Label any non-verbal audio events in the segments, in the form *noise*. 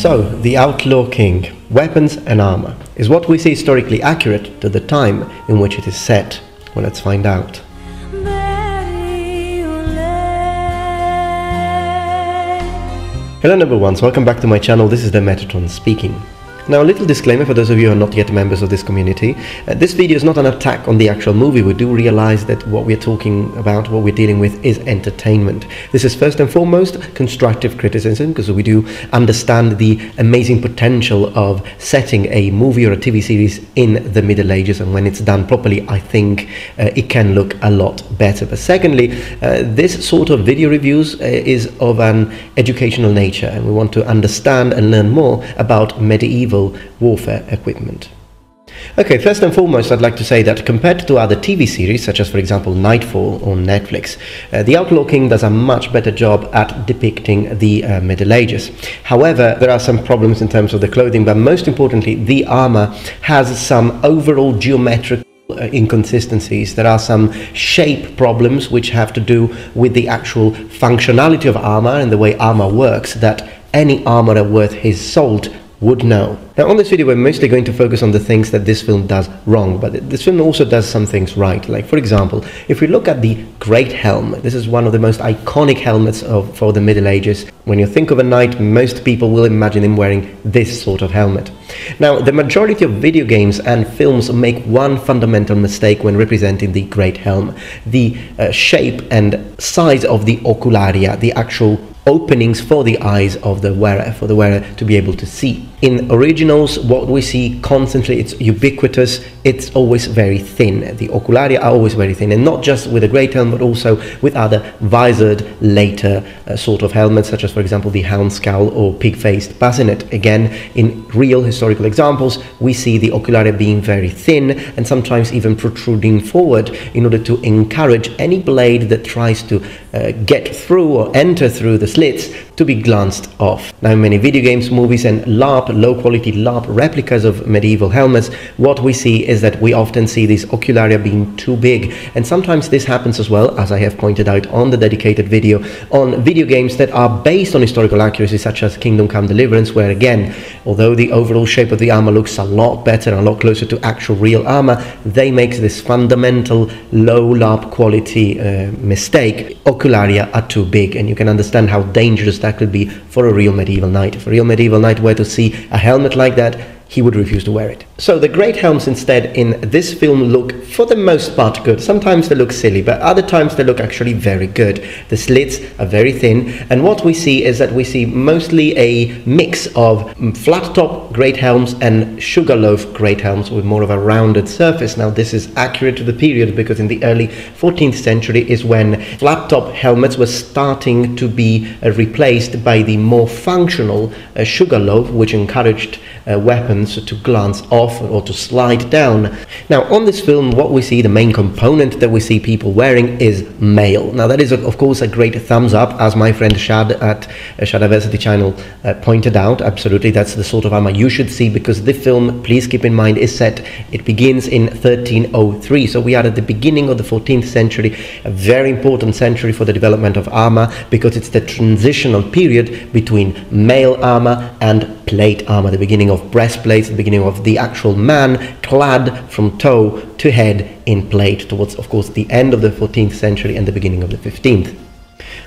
So, the Outlaw King, weapons and armor, is what we see historically accurate to the time in which it is set? Well, let's find out. Hello number ones, welcome back to my channel, this is the Metatron speaking. Now a little disclaimer for those of you who are not yet members of this community. Uh, this video is not an attack on the actual movie. We do realize that what we're talking about, what we're dealing with is entertainment. This is first and foremost constructive criticism because we do understand the amazing potential of setting a movie or a TV series in the Middle Ages and when it's done properly I think uh, it can look a lot better. But secondly, uh, this sort of video reviews uh, is of an educational nature and we want to understand and learn more about medieval warfare equipment. Okay, first and foremost, I'd like to say that compared to other TV series, such as, for example, Knightfall on Netflix, uh, The Outlaw King does a much better job at depicting the uh, Middle Ages. However, there are some problems in terms of the clothing, but most importantly, the armor has some overall geometric uh, inconsistencies. There are some shape problems which have to do with the actual functionality of armor and the way armor works that any armorer worth his salt would know. Now on this video we're mostly going to focus on the things that this film does wrong, but this film also does some things right. Like for example, if we look at the Great Helm, this is one of the most iconic helmets of, for the Middle Ages. When you think of a knight, most people will imagine him wearing this sort of helmet. Now the majority of video games and films make one fundamental mistake when representing the Great Helm. The uh, shape and size of the ocularia, the actual openings for the eyes of the wearer, for the wearer to be able to see. In originals, what we see constantly, it's ubiquitous, it's always very thin. The ocularia are always very thin, and not just with a great helm, but also with other visored later uh, sort of helmets, such as, for example, the hounskull or pig-faced bascinet. Again, in real historical examples, we see the ocularia being very thin and sometimes even protruding forward in order to encourage any blade that tries to uh, get through or enter through the slits to be glanced off. Now, in many video games, movies, and LARP low quality LARP replicas of medieval helmets, what we see is that we often see these ocularia being too big. And sometimes this happens as well, as I have pointed out on the dedicated video, on video games that are based on historical accuracy, such as Kingdom Come Deliverance, where again, although the overall shape of the armor looks a lot better, and a lot closer to actual real armor, they make this fundamental low LARP quality uh, mistake. Ocularia are too big, and you can understand how dangerous that could be for a real medieval knight. If a real medieval knight were to see a helmet like that, he would refuse to wear it. So the great helms instead in this film look for the most part good. Sometimes they look silly, but other times they look actually very good. The slits are very thin, and what we see is that we see mostly a mix of mm, flat top great helms and sugarloaf great helms with more of a rounded surface. Now this is accurate to the period because in the early 14th century is when flat top helmets were starting to be uh, replaced by the more functional uh, sugarloaf, which encouraged uh, weapons to glance off or to slide down. Now, on this film, what we see, the main component that we see people wearing is mail. Now, that is, of course, a great thumbs up, as my friend Shad at uh, Shadiversity channel uh, pointed out. Absolutely, that's the sort of armor you should see because the film, please keep in mind, is set, it begins in 1303. So we are at the beginning of the 14th century, a very important century for the development of armor because it's the transitional period between mail armor and plate armor, the beginning of breastplates, the beginning of the actual man clad from toe to head in plate towards, of course, the end of the 14th century and the beginning of the 15th.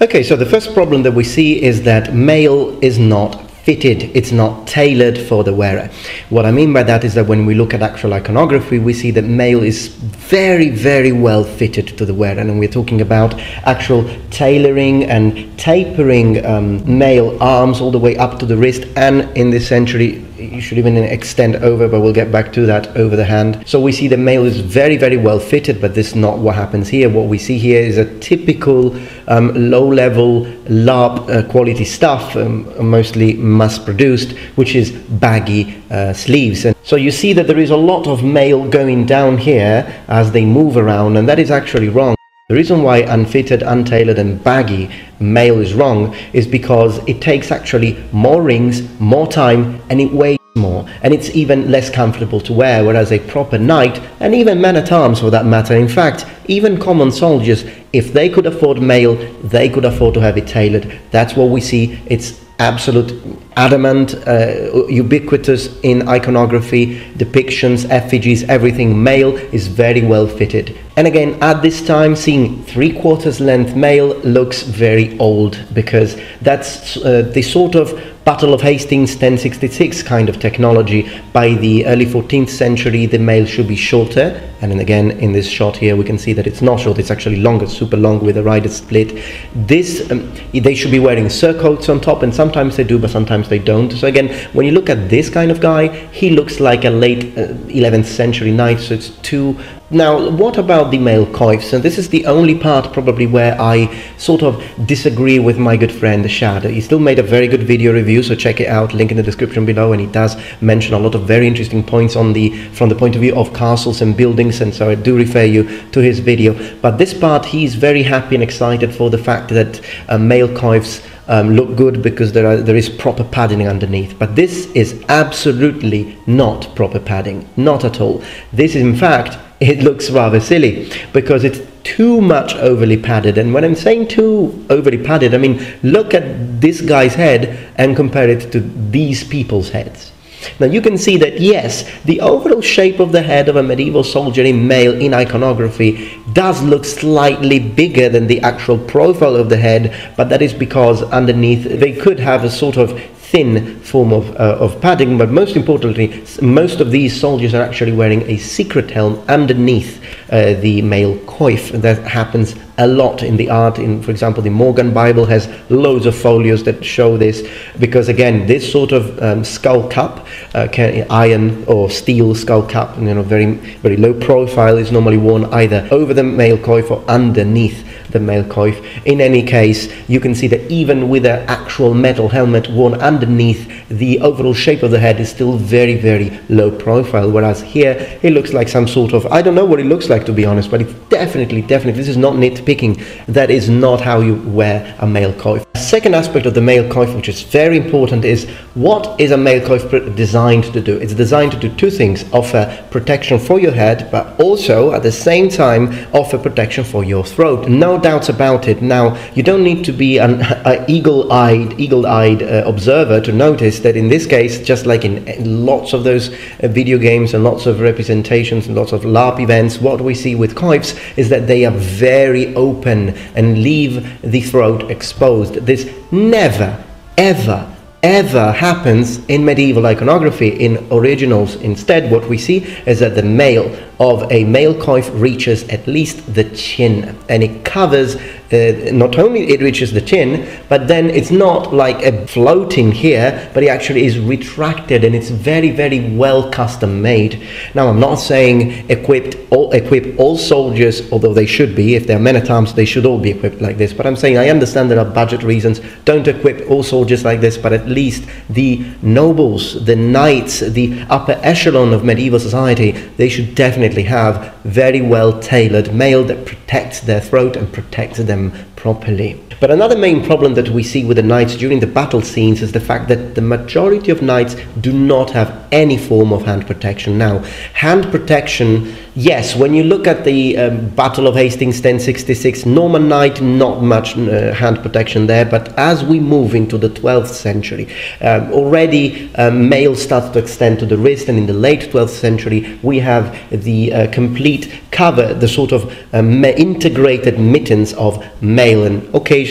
Okay, so the first problem that we see is that mail is not fitted, it's not tailored for the wearer. What I mean by that is that when we look at actual iconography, we see that mail is very, very well fitted to the wearer, and we're talking about actual tailoring and tapering um, mail arms all the way up to the wrist, and in this century, you should even extend over, but we'll get back to that over the hand. So we see the mail is very, very well fitted, but this is not what happens here. What we see here is a typical um, low-level LARP uh, quality stuff, um, mostly mass-produced, which is baggy uh, sleeves. And so you see that there is a lot of mail going down here as they move around, and that is actually wrong. The reason why unfitted, untailored and baggy mail is wrong is because it takes actually more rings, more time and it weighs more and it's even less comfortable to wear whereas a proper knight and even men-at-arms for that matter in fact even common soldiers if they could afford mail they could afford to have it tailored that's what we see it's absolute adamant, uh, ubiquitous in iconography, depictions, effigies, everything mail is very well fitted. And again, at this time, seeing three quarters length mail looks very old because that's uh, the sort of Battle of Hastings 1066 kind of technology. By the early 14th century, the mail should be shorter. And then again, in this shot here, we can see that it's not short, it's actually longer, super long with a rider split. This, um, they should be wearing surcoats on top, and sometimes they do, but sometimes they don't. So again, when you look at this kind of guy, he looks like a late uh, 11th century knight, so it's too now, what about the mail coifs? And this is the only part probably where I sort of disagree with my good friend Shad. He still made a very good video review, so check it out, link in the description below, and he does mention a lot of very interesting points on the from the point of view of castles and buildings, and so I do refer you to his video. But this part, he's very happy and excited for the fact that uh, mail coifs um, look good because there, are, there is proper padding underneath. But this is absolutely not proper padding, not at all. This is in fact it looks rather silly because it's too much overly padded. And when I'm saying too overly padded, I mean look at this guy's head and compare it to these people's heads. Now you can see that yes, the overall shape of the head of a medieval soldier in mail in iconography does look slightly bigger than the actual profile of the head, but that is because underneath they could have a sort of thin form of, uh, of padding, but most importantly, most of these soldiers are actually wearing a secret helm underneath uh, the mail coif. That happens a lot in the art. In, for example, the Morgan Bible has loads of folios that show this, because again, this sort of um, skull cap, uh, can, iron or steel skull cap, you know, very very low profile, is normally worn either over the mail coif or underneath the mail coif. In any case, you can see that even with an actual metal helmet worn underneath, the overall shape of the head is still very, very low profile. Whereas here, it looks like some sort of, I don't know what it looks like to be honest, but it's definitely, definitely, this is not nitpicking. That is not how you wear a mail coif. A second aspect of the mail coif, which is very important, is what is a mail coif designed to do? It's designed to do two things offer protection for your head, but also at the same time offer protection for your throat. No doubts about it. Now, you don't need to be an eagle-eyed, eagle-eyed uh, observer to notice that in this case, just like in, in lots of those uh, video games and lots of representations and lots of LARP events, what we see with coifs is that they are very open and leave the throat exposed. This never, ever ever happens in medieval iconography in originals instead what we see is that the mail of a mail coif reaches at least the chin and it covers uh, not only it reaches the chin but then it's not like a floating here but it actually is retracted and it's very very well custom made. Now i'm not saying equipped all equip all soldiers although they should be. If they're men at arms they should all be equipped like this. But i'm saying i understand there are budget reasons. Don't equip all soldiers like this but at least the nobles the knights the upper echelon of medieval society they should definitely have very well tailored mail that protects their throat and protects them properly. But another main problem that we see with the knights during the battle scenes is the fact that the majority of knights do not have any form of hand protection. Now, hand protection, yes, when you look at the um, Battle of Hastings 1066, Norman Knight, not much uh, hand protection there, but as we move into the 12th century, um, already um, mail starts to extend to the wrist, and in the late 12th century, we have the uh, complete cover, the sort of um, integrated mittens of mail, and occasionally,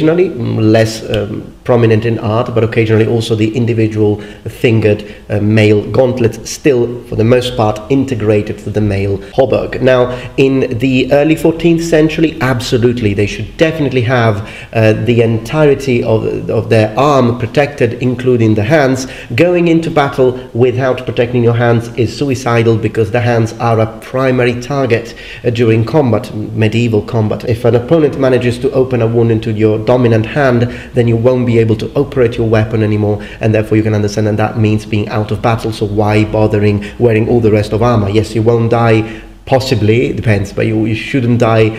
less um, prominent in art, but occasionally also the individual fingered uh, mail gauntlets, still for the most part integrated to the mail hauberk. Now, in the early 14th century, absolutely, they should definitely have uh, the entirety of, of their arm protected, including the hands. Going into battle without protecting your hands is suicidal because the hands are a primary target uh, during combat, medieval combat. If an opponent manages to open a wound into your dominant hand, then you won't be able to operate your weapon anymore, and therefore you can understand that that means being out of battle. So why bothering wearing all the rest of armor? Yes, you won't die possibly it depends but you, you shouldn't die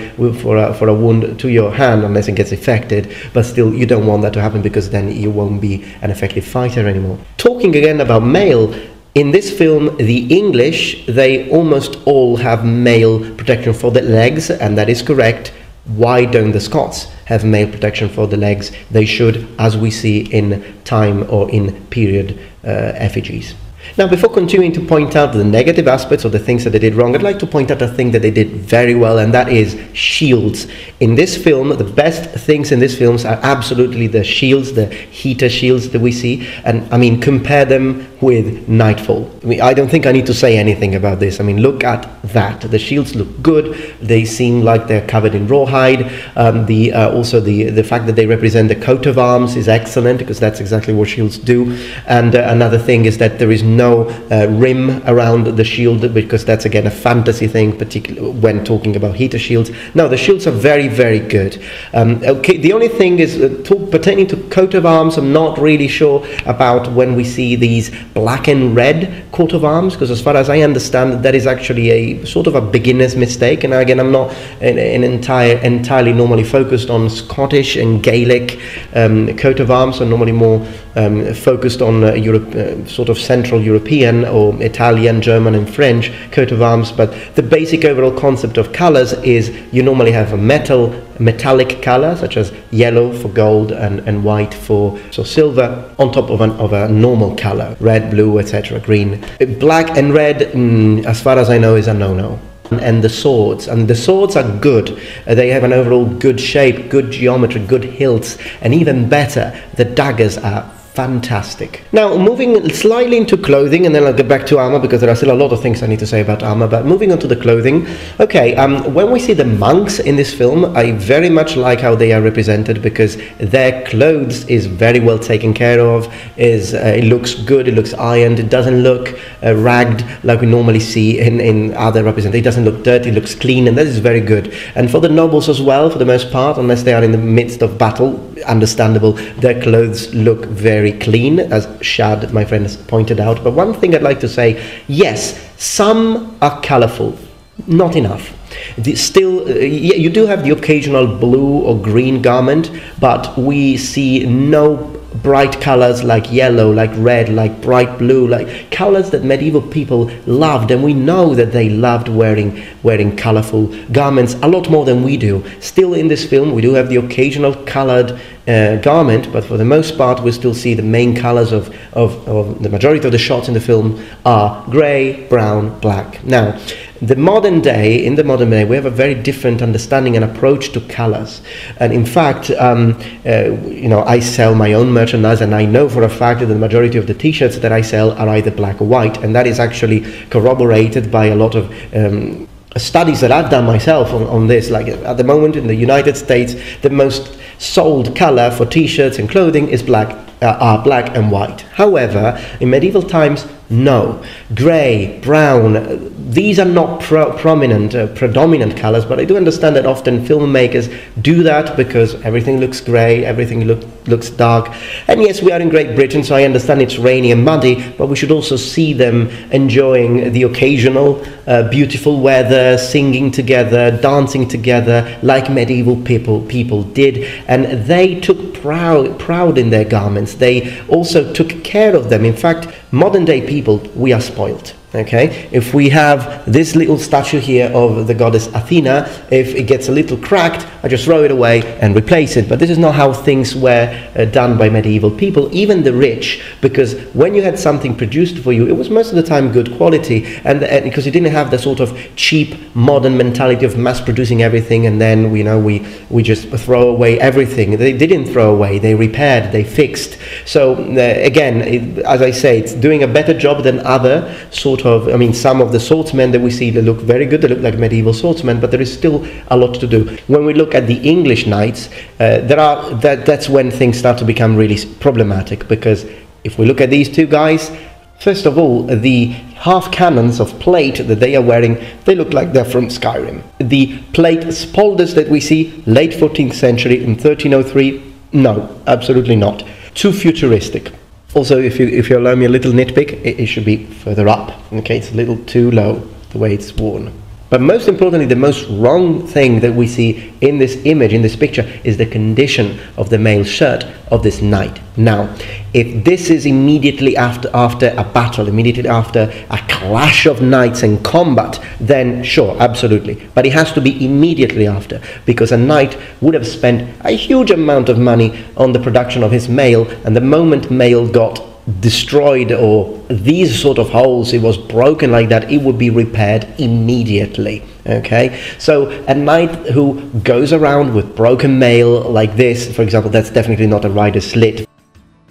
for a, for a wound to your hand unless it gets affected but still you don't want that to happen because then you won't be an effective fighter anymore talking again about mail in this film the english they almost all have mail protection for the legs and that is correct why don't the scots have mail protection for the legs. They should, as we see in time or in period uh, effigies. Now, before continuing to point out the negative aspects or the things that they did wrong, I'd like to point out a thing that they did very well, and that is shields. In this film, the best things in this film are absolutely the shields, the heater shields that we see, and I mean, compare them with Knightfall. I, mean, I don't think I need to say anything about this. I mean, look at that. The shields look good. They seem like they're covered in rawhide. Um, the uh, also the the fact that they represent the coat of arms is excellent because that's exactly what shields do. And uh, another thing is that there is no uh, rim around the shield because that's again a fantasy thing, particularly when talking about heater shields. Now the shields are very very good. Um, okay, the only thing is uh, talk, pertaining to coat of arms. I'm not really sure about when we see these black and red coat of arms because as far as I understand that is actually a sort of a beginner's mistake and again I'm not an, an entire entirely normally focused on Scottish and Gaelic um, coat of arms so normally more um, focused on uh, Europe, uh, sort of Central European or Italian, German and French coat of arms but the basic overall concept of colors is you normally have a metal metallic color such as yellow for gold and, and white for so silver on top of, an, of a normal color red blue etc green. Black and red mm, as far as i know is a no-no. And the swords and the swords are good. Uh, they have an overall good shape good geometry good hilts and even better the daggers are fantastic. Now, moving slightly into clothing, and then I'll get back to armor because there are still a lot of things I need to say about armor. But moving on to the clothing, okay. Um, when we see the monks in this film, I very much like how they are represented because their clothes is very well taken care of. Is uh, it looks good? It looks ironed. It doesn't look uh, ragged like we normally see in in other representations. It doesn't look dirty. It looks clean, and that is very good. And for the nobles as well, for the most part, unless they are in the midst of battle, understandable. Their clothes look very clean, as Shad, my friend, has pointed out. But one thing I'd like to say yes, some are colorful, not enough. The, still, uh, you do have the occasional blue or green garment, but we see no bright colors like yellow, like red, like bright blue, like colors that medieval people loved, and we know that they loved wearing wearing colorful garments a lot more than we do. Still in this film, we do have the occasional colored uh, garment, but for the most part, we still see the main colors of, of, of the majority of the shots in the film are gray, brown, black. Now, the modern day, in the modern day, we have a very different understanding and approach to colors. And in fact, um, uh, you know, I sell my own merchandise, and I know for a fact that the majority of the T-shirts that I sell are either black or white, and that is actually corroborated by a lot of um, studies that I've done myself on, on this. Like at the moment in the United States, the most sold color for T-shirts and clothing is black, uh, are black and white. However, in medieval times, no. Grey, brown, these are not pro prominent, uh, predominant colors, but I do understand that often filmmakers do that because everything looks grey, everything look, looks dark. And yes, we are in Great Britain, so I understand it's rainy and muddy, but we should also see them enjoying the occasional uh, beautiful weather, singing together, dancing together, like medieval people, people did. And they took proud, proud in their garments. They also took care of them. In fact, modern day people, we are spoiled. Okay, if we have this little statue here of the goddess Athena, if it gets a little cracked, I just throw it away and replace it. But this is not how things were uh, done by medieval people, even the rich, because when you had something produced for you, it was most of the time good quality, and, and because you didn't have the sort of cheap modern mentality of mass producing everything and then you know we we just throw away everything. They didn't throw away; they repaired, they fixed. So uh, again, it, as I say, it's doing a better job than other sort of, I mean, some of the swordsmen that we see, they look very good, they look like medieval swordsmen, but there is still a lot to do. When we look at the English knights, uh, there are, that, that's when things start to become really problematic, because if we look at these two guys, First of all, the half cannons of plate that they are wearing, they look like they're from Skyrim. The plate spaulders that we see, late 14th century in 1303, no, absolutely not. Too futuristic. Also, if you, if you allow me a little nitpick, it, it should be further up. Okay, it's a little too low, the way it's worn. But most importantly, the most wrong thing that we see in this image, in this picture, is the condition of the mail shirt of this knight. Now, if this is immediately after after a battle, immediately after a clash of knights and combat, then sure, absolutely. But it has to be immediately after, because a knight would have spent a huge amount of money on the production of his mail, and the moment mail got destroyed or these sort of holes it was broken like that it would be repaired immediately okay? So a knight who goes around with broken mail like this for example that's definitely not a rider slit.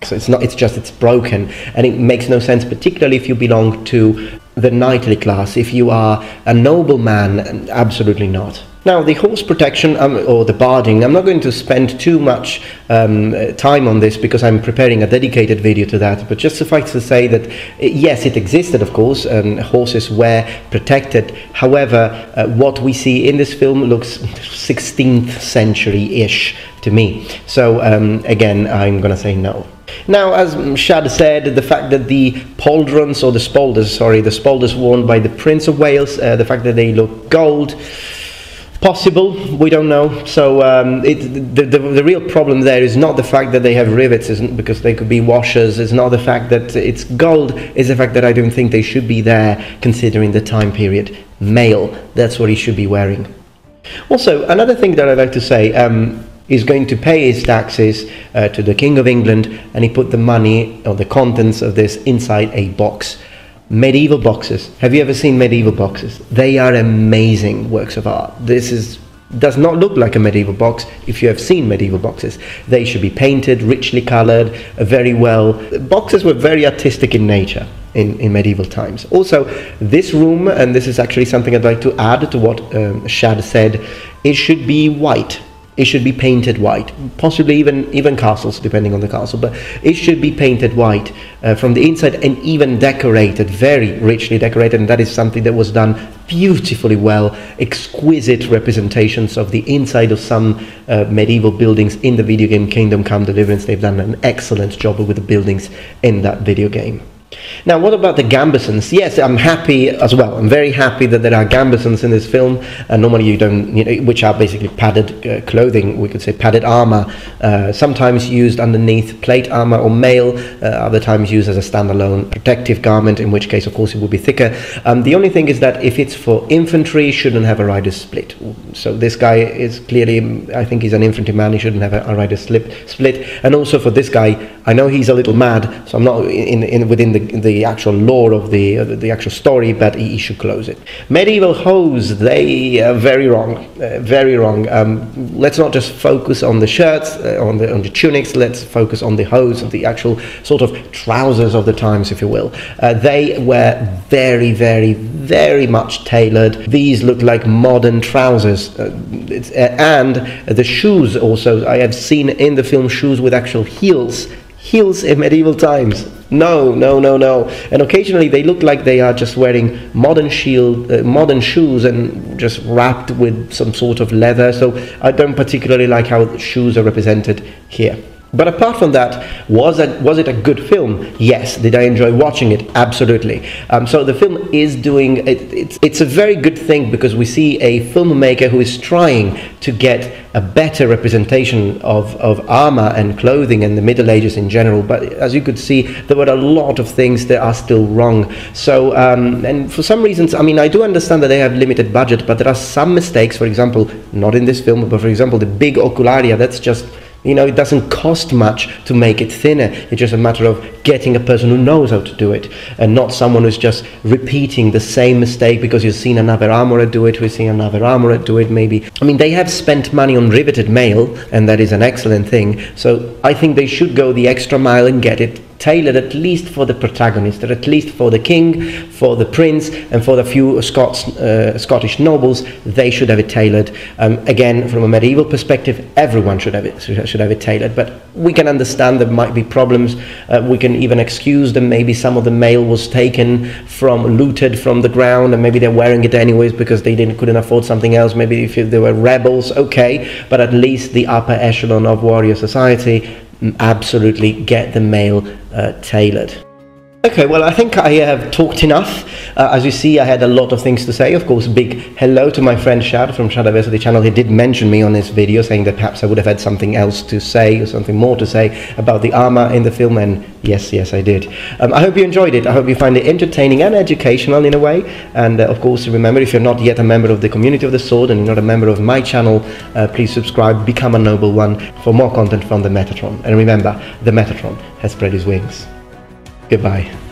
So it's not it's just it's broken and it makes no sense particularly if you belong to the knightly class if you are a nobleman absolutely not now, the horse protection um, or the barding, I'm not going to spend too much um, time on this because I'm preparing a dedicated video to that, but just suffice to say that yes, it existed, of course, and horses were protected. However, uh, what we see in this film looks *laughs* 16th century ish to me. So, um, again, I'm going to say no. Now, as Shad said, the fact that the pauldrons or the spaulders, sorry, the spaulders worn by the Prince of Wales, uh, the fact that they look gold, possible we don't know. So um, it, the, the, the, real problem there is not the fact that they have rivets isn't because they could be washers. It's not the fact that it's gold. It's the fact that I don't think they should be there considering the time period. Mail that's what he should be wearing. Also another thing that I'd like to say um, is going to pay his taxes uh, to the King of England and he put the money or the contents of this inside a box medieval boxes. Have you ever seen medieval boxes? They are amazing works of art. This is does not look like a medieval box if you have seen medieval boxes. They should be painted, richly colored, very well. Boxes were very artistic in nature in, in medieval times. Also, this room, and this is actually something I'd like to add to what um, Shad said, it should be white it should be painted white, possibly even even castles, depending on the castle. But it should be painted white uh, from the inside and even decorated, very richly decorated. And that is something that was done beautifully well. Exquisite representations of the inside of some uh, medieval buildings in the video game Kingdom Come Deliverance. They've done an excellent job with the buildings in that video game. Now, what about the gambesons? Yes, I'm happy as well. I'm very happy that there are gambesons in this film. Uh, normally, you don't, you know, which are basically padded uh, clothing. We could say padded armor. Uh, sometimes used underneath plate armor or mail. Uh, other times used as a standalone protective garment. In which case, of course, it would be thicker. Um, the only thing is that if it's for infantry, shouldn't have a rider's split. So this guy is clearly, I think he's an infantry man, He shouldn't have a, a rider's split. Split. And also for this guy, I know he's a little mad. So I'm not in, in within the the actual lore of the uh, the actual story, but he, he, should close it. Medieval hose, they are very wrong, uh, very wrong. Um, let's not just focus on the shirts, uh, on the on the tunics. Let's focus on the hose, the actual sort of trousers of the times, if you will. Uh, they were very, very, very much tailored. These look like modern trousers, uh, uh, and the shoes also. I have seen in the film shoes with actual heels heels in medieval times. No, no, no, no. And occasionally they look like they are just wearing modern shield, uh, modern shoes, and just wrapped with some sort of leather. So I don't particularly like how shoes are represented here. But apart from that, was it, was it a good film? Yes. Did I enjoy watching it? Absolutely. Um, so the film is doing, it, it's, it's a very good thing because we see a filmmaker who is trying to get a better representation of, of armor and clothing and the Middle Ages in general. But as you could see, there were a lot of things that are still wrong. So, um, and for some reasons, I mean, I do understand that they have limited budget, but there are some mistakes, for example, not in this film, but for example, the big ocularia, that's just you know, it doesn't cost much to make it thinner. It's just a matter of getting a person who knows how to do it and not someone who's just repeating the same mistake because you've seen another armorer do it, we've seen another armorer do it maybe. I mean, they have spent money on riveted mail and that is an excellent thing. So I think they should go the extra mile and get it tailored at least for the protagonist, or at least for the king, for the prince, and for the few Scots, uh, Scottish nobles. They should have it tailored. Um, again, from a medieval perspective, everyone should have it should have it tailored. But we can understand there might be problems. Uh, we can even excuse them. Maybe some of the mail was taken from looted from the ground, and maybe they're wearing it anyways because they didn't couldn't afford something else. Maybe if they were rebels, okay. But at least the upper echelon of warrior society absolutely get the mail uh, tailored. Okay, well, I think I have talked enough. Uh, as you see, I had a lot of things to say. Of course, big hello to my friend Shad from Shadiversity channel. He did mention me on this video, saying that perhaps I would have had something else to say or something more to say about the armor in the film. And yes, yes, I did. Um, I hope you enjoyed it. I hope you find it entertaining and educational in a way. And uh, of course, remember, if you're not yet a member of the community of the sword and you're not a member of my channel, uh, please subscribe, become a noble one for more content from the Metatron. And remember, the Metatron has spread his wings. Goodbye.